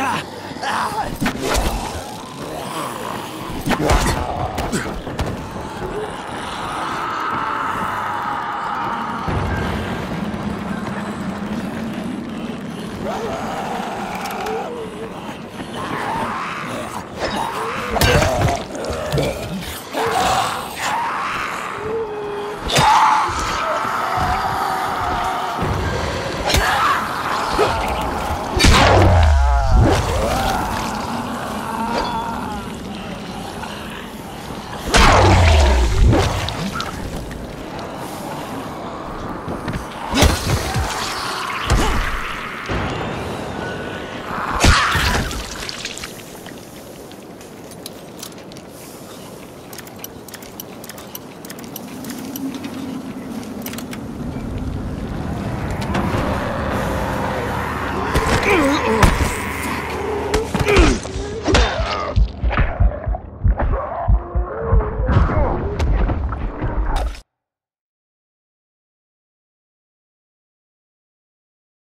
Ah! Ah!